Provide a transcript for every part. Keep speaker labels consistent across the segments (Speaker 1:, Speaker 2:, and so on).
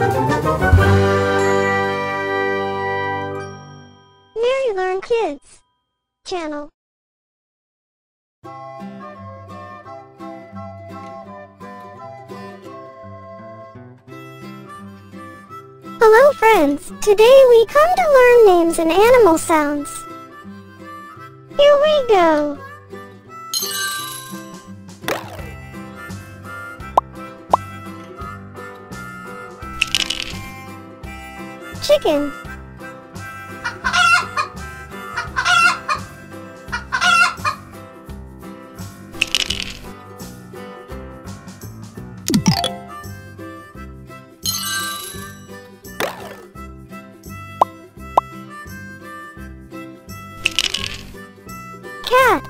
Speaker 1: Merry Learn Kids channel. Hello friends, today we come to learn names and animal sounds. Here we go. Chicken. Cat.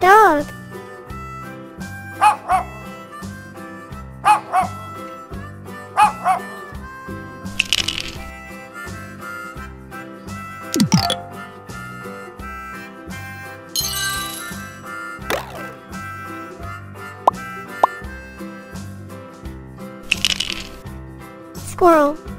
Speaker 1: Dog. Squirrel.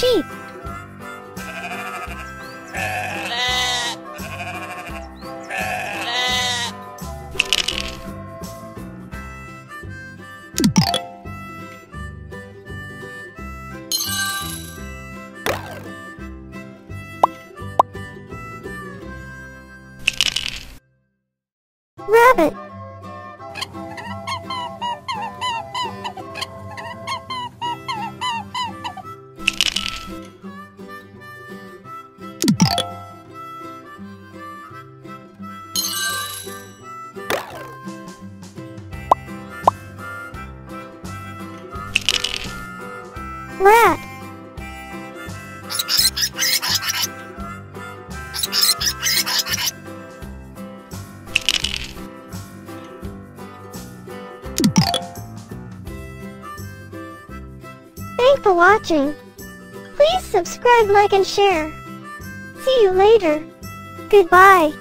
Speaker 1: Sheep. Rabbit. Rat. Thanks for watching. Please subscribe, like, and share. See you later. Goodbye.